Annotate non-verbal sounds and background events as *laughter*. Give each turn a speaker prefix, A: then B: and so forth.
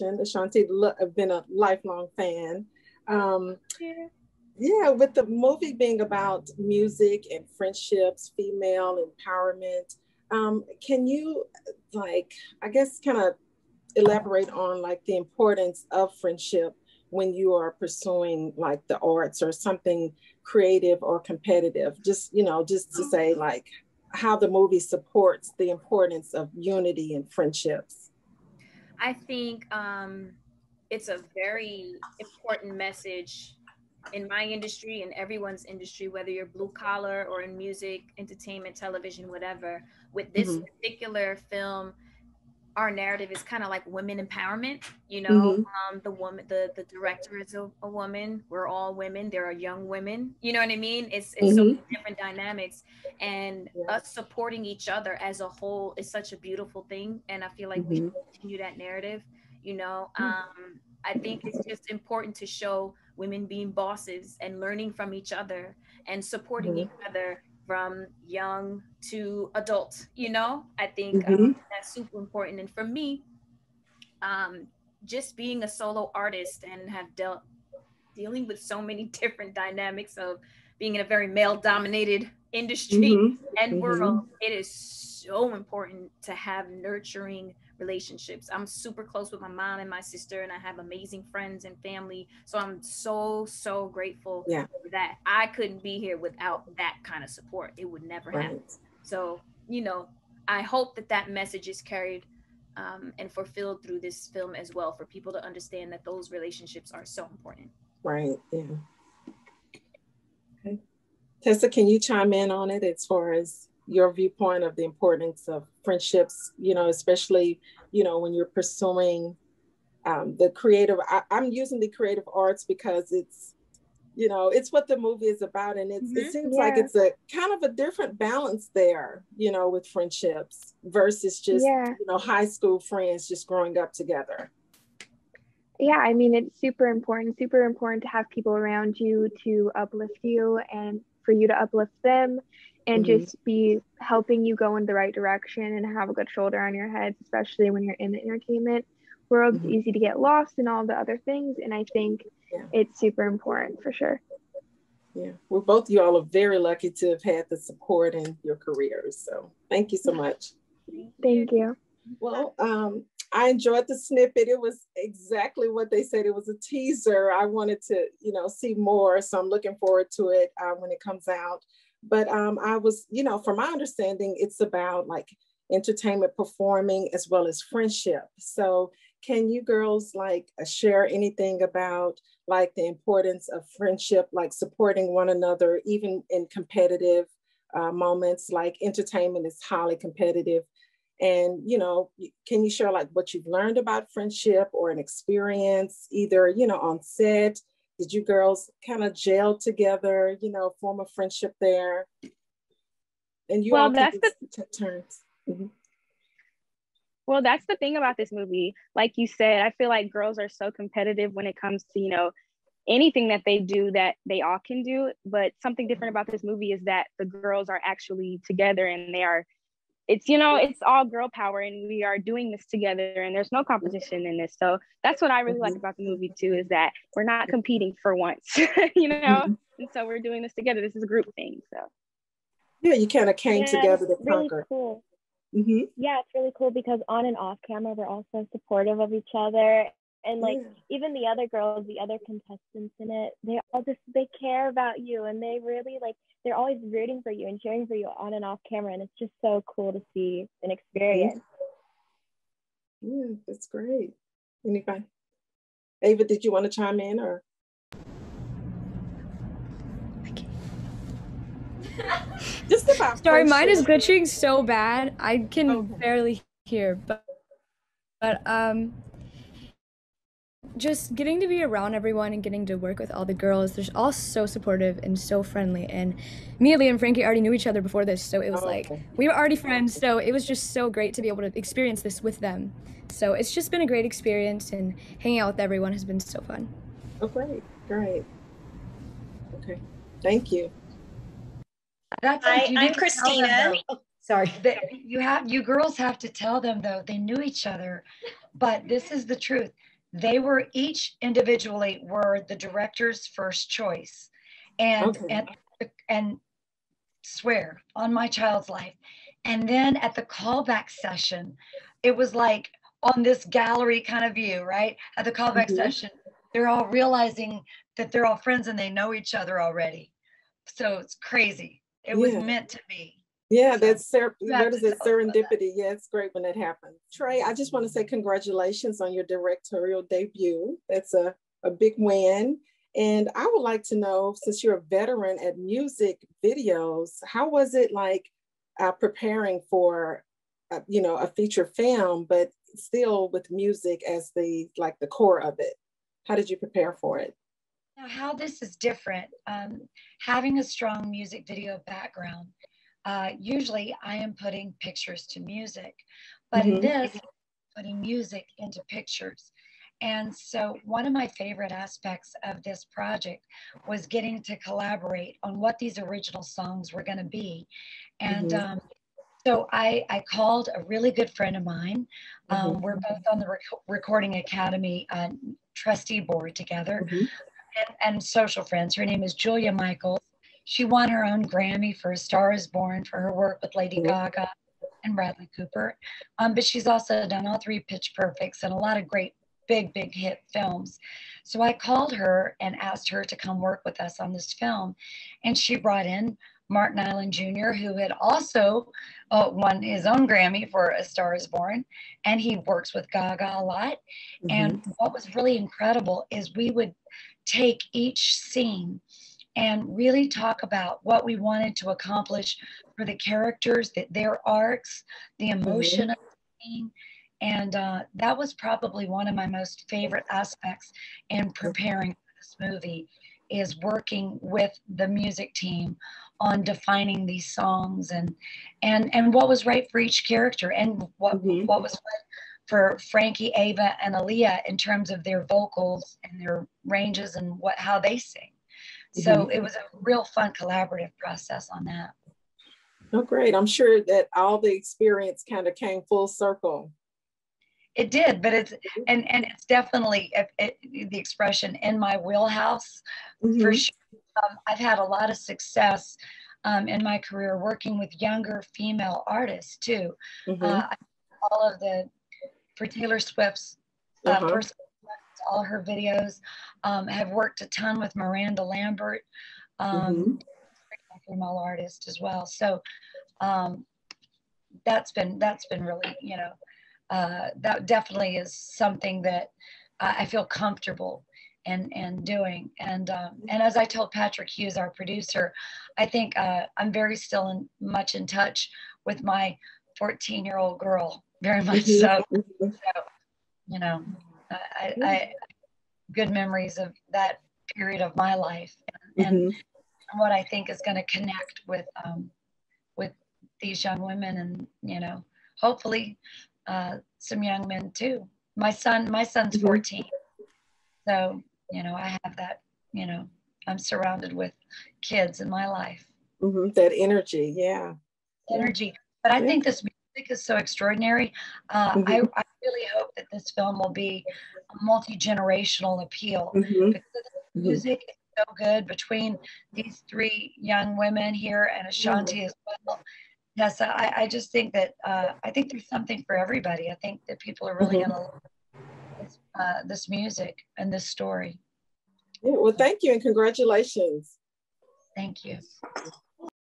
A: question. Ashanti, I've been a lifelong fan. Um, yeah. yeah, with the movie being about music and friendships, female empowerment, um, can you like, I guess, kind of elaborate on like the importance of friendship when you are pursuing like the arts or something creative or competitive? Just, you know, just to say like how the movie supports the importance of unity and friendships.
B: I think um, it's a very important message in my industry and everyone's industry, whether you're blue collar or in music, entertainment, television, whatever. With this mm-hmm. particular film, our narrative is kind of like women empowerment you know mm-hmm. um, the woman the the director is a, a, woman we're all women there are young women you know what i mean it's it's mm-hmm. so different dynamics and yeah. us supporting each other as a whole is such a beautiful thing and i feel like mm-hmm. we should continue that narrative you know hmm. um, i think it's just important to show women being bosses and learning from each other and supporting mm-hmm. each other from young to adult you know i think um, mm-hmm. um, that's super important and for me um, just being a solo artist and have dealt dealing with so many *laughs* different dynamics of being in a very male dominated industry mm-hmm. and mm-hmm. world it is so important to have nurturing relationships. I'm super close with my mom and my sister, and I have amazing friends and family. So I'm so, so grateful yeah. for that. I couldn't be here without that kind of support. It would never right. happen. So, you know, I hope that that message is carried um, and fulfilled through this film as well for people to understand that those relationships are so important.
A: Right. Yeah. Okay. Tessa, can you chime in on it as far as your viewpoint of the importance of friendships, you know, especially, you know, when you're pursuing um, the creative, I, am using the creative arts because it's, you know, it's what the movie is about. And it's, mm-hmm. it seems yeah. like it's a kind of a different balance there, you know, with friendships versus just, yeah. you know, high school friends just growing up together.
C: Yeah, I mean, it's super important, super important to have people around you to uplift you and for you to uplift them and mm-hmm. just be helping you go in the right direction and have a good shoulder on your head, especially when you're in the entertainment world. Mm-hmm. It's easy to get lost in all the other things. And I think yeah. it's super important for sure.
A: Yeah, we're both you all are very lucky to have had the support in your careers. So thank you so much.
C: Thank you.
A: Well, um, I enjoyed the snippet. It was exactly what they said. It was a teaser. I wanted to, you know, see more. So I'm looking forward to it uh, when it comes out. But um, I was, you know, from my understanding, it's about like entertainment performing as well as friendship. So can you girls like uh, share anything about like the importance of friendship, like supporting one another, even in competitive uh, moments, like entertainment is highly competitive. And, you know, can you share like what you've learned about friendship or an experience either, you know, on set did you girls kind of gel together, you know, form a friendship there? And you well, all that's the turns. Mm-hmm.
C: Well, that's the thing about this movie. Like you said, I feel like girls are so competitive when it comes to, you know, anything that they do that they all can do. But something different about this movie is that the girls are actually together and they are it's you know it's all girl power and we are doing this together and there's no competition in this so that's what i really like mm-hmm. about the movie too is that we're not competing for once *laughs* you know mm-hmm. and so we're doing this together this is a group thing so
A: yeah you kind of came yeah, together to really conquer
D: cool mm-hmm. yeah it's really cool because on and off camera we're all so supportive of each other. And like yeah. even the other girls the other contestants in it they all just they care about you and they really like they're always rooting for you and cheering for you on and off camera. And it's just so cool to see and experience.
A: Yeah that's great. Anybody? Ava did you want to chime in or
E: just sorry mine is glitching so bad i can okay. barely hear but but um just getting to be around everyone and getting to work with all the girls, they're all so supportive and so friendly. And me, Leah, and Frankie already knew each other before this, so it was oh, like okay. we were already friends. So it was just so great to be able to experience this with them. So it's just been a great experience, and hanging out with everyone has been so fun.
A: Oh, great, great. Okay, thank you.
F: Hi, I'm Christina. sorry. That you have you girls have to tell them though. They knew each other. But this is the truth. They were each individually were the director's first choice. And okay. and and swear on my child's life. And then at the callback session it was like on this gallery kind of view right? At the callback mm-hmm. session they're all realizing that they're all friends and they know each other already. So it's crazy it yeah. was meant to be
A: yeah, that's ser- what is it? Serendipity. Yeah, it's great when that happens. Trey, I just want to say congratulations on your directorial debut. That's a, a big win. And I would like to know, since you're a veteran at music videos, how was it like uh, preparing for, uh, you know, a feature film, but still with music as the like the core of it? How did you prepare for it?
F: Now, how this is different, um, having a strong music video background uh, usually I am putting pictures to music, but mm-hmm. in this, putting music into pictures. And so, one of my favorite aspects of this project was getting to collaborate on what these original songs were going to be. And mm-hmm. um, so, I, I called a really good friend of mine. Um, mm-hmm. We're both on the Rec- Recording Academy uh, trustee board together mm-hmm. And, social friends. Her name is Julia Michaels. She won her own Grammy for A Star is Born for her work with Lady Gaga and Bradley Cooper. Um, but she's also done all three Pitch Perfects and a lot of great big, big hit films. So I called her and asked her to come work with us on this film. And she brought in Martin Island Jr., who had also uh, won his own Grammy for A Star is Born. And he works with Gaga a lot. Mm-hmm. And what was really incredible is we would take each scene and really talk about what we wanted to accomplish for the characters, that their arcs, the emotion mm-hmm. of the scene. And uh, that was probably one of my most favorite aspects in preparing for this movie is working with the music team on defining these songs and and and what was right for each character and what mm-hmm. what was right for Frankie, Ava, and Aaliyah in terms of their vocals and their ranges and what how they sing. So mm-hmm. it was a real fun collaborative process on that.
A: Oh, great. I'm sure that all the experience kind of came full circle.
F: It did, but it's and and it's definitely it, it, the expression in my wheelhouse mm-hmm. for sure. Um, I've had a lot of success um, in my career working with younger female artists too. Mm-hmm. Uh, all of the for Taylor Swift's uh, uh-huh. first all her videos. Um, have worked a ton with Miranda Lambert, um, mm-hmm. female artist as well. So um, that's been that's been really you know uh, that definitely is something that I, I feel comfortable and and doing. And um, and as I told Patrick Hughes, our producer, I think uh, I'm very still in, much in touch with my 14 year old girl, very much so. Mm-hmm. so you know, I, I, good memories of that period of my life and, mm-hmm. and what I think is going to connect with um, with these young women and you know hopefully uh, some young men too. My son, my son's mm-hmm. 14, so you know I have that. You know I'm surrounded with kids in my life.
A: Mm-hmm. That energy, yeah,
F: energy. But I yeah. think this is so extraordinary. Uh, mm-hmm. I, I, really hope that this film will be a multi generational appeal mm-hmm. because the mm-hmm. music is so good between these three young women here and Ashanti mm-hmm. as well. Yes, I, I just think that uh, I think there's something for everybody. I think that people are really mm-hmm. going to love this, uh, this music and this story.
A: Yeah, well, thank you and congratulations.
F: Thank you.